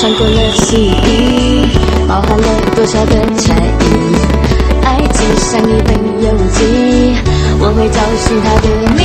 穿过了心底，包含了多少的猜疑？爱情像一本游记，我会找寻它的。